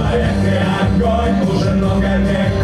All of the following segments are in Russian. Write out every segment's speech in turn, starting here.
Человек огонь уже много веков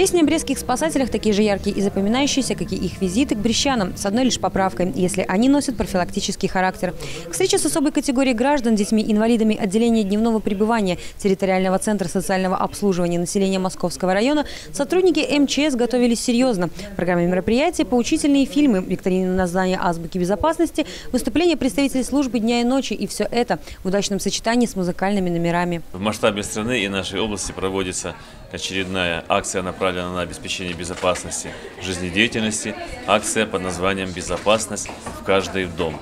Песни о брестских спасателях такие же яркие и запоминающиеся, как и их визиты к брещанам, с одной лишь поправкой, если они носят профилактический характер. К встрече с особой категорией граждан, детьми-инвалидами отделения дневного пребывания территориального центра социального обслуживания населения Московского района сотрудники МЧС готовились серьезно. В программе мероприятия поучительные фильмы, викторины на знание азбуки безопасности, выступления представителей службы дня и ночи и все это в удачном сочетании с музыкальными номерами. В масштабе страны и нашей области проводится очередная акция, направленная на обеспечение безопасности жизнедеятельности, акция под названием «Безопасность в каждый дом».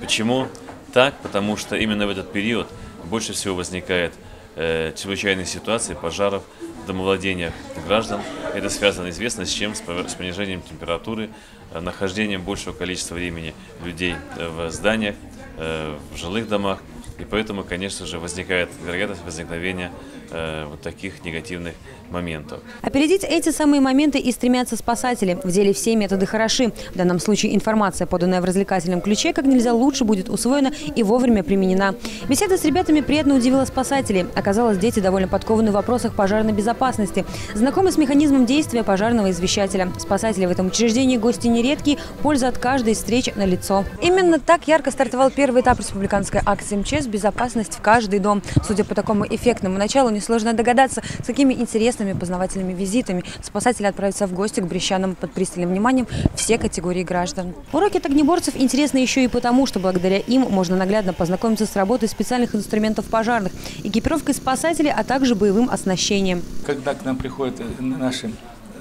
Почему так? Потому что именно в этот период больше всего возникает э, чрезвычайных ситуаций, пожаров в домовладениях граждан. Это связано известно с чем? С с понижением температуры, э, нахождением большего количества времени людей э, в зданиях, э, в жилых домах. И поэтому, конечно же, возникает вероятность возникновения э, вот таких негативных моментов. Опередить эти самые моменты и стремятся спасатели. В деле все методы хороши. В данном случае информация, поданная в развлекательном ключе, как нельзя лучше будет усвоена и вовремя применена. Беседа с ребятами приятно удивила спасателей. Оказалось, дети довольно подкованы в вопросах пожарной безопасности. Знакомы с механизмом действия пожарного извещателя. Спасатели в этом учреждении гости нередкие, польза от каждой встречи на лицо. Именно так ярко стартовал первый этап республиканской акции МЧС «Безопасность в каждый дом». Судя по такому эффектному началу, несложно догадаться, с какими интересными познавательными визитами спасатели отправятся в гости к брещанам под пристальным вниманием все категории граждан. Уроки огнеборцев интересны еще и потому, что благодаря им можно наглядно познакомиться с работой специальных инструментов пожарных, экипировкой спасателей, а также боевым оснащением. когда к нам приходят э, наши,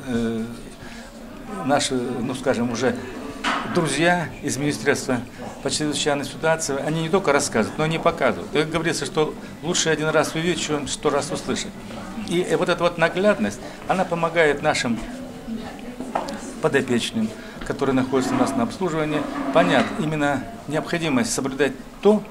э, наши, ну скажем, уже друзья из Министерства по чрезвычайной ситуации, они не только рассказывают, но они показывают. Как говорится, что лучше один раз увидеть, чем сто раз услышать. И э, вот эта вот наглядность, она помогает нашим подопечным, которые находятся у нас на обслуживании, понять именно необходимость соблюдать то,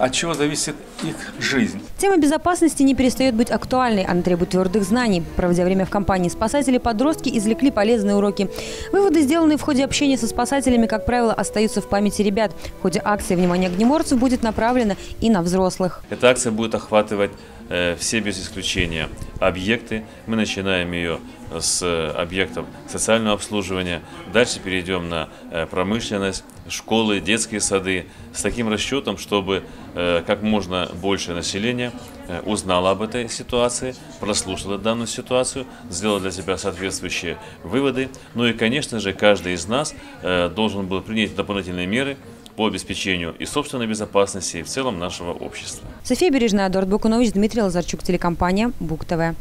от чего зависит их жизнь. Тема безопасности не перестает быть актуальной, она требует твердых знаний. Проводя время в компании спасателей, подростки извлекли полезные уроки. Выводы, сделанные в ходе общения со спасателями, как правило, остаются в памяти ребят. В ходе акции внимание огнеборцев будет направлено и на взрослых. Эта акция будет охватывать все без исключения объекты. Мы начинаем ее с э, объектов социального обслуживания. Дальше перейдем на э, промышленность, школы, детские сады. С таким расчетом, чтобы э, как можно больше населения э, узнало об этой ситуации, прослушало данную ситуацию, сделало для себя соответствующие выводы. Ну и, конечно же, каждый из нас э, должен был принять дополнительные меры по обеспечению и собственной безопасности, и в целом нашего общества. София Бережная, Эдуард Дмитрий Лазарчук, телекомпания БУК ТВ.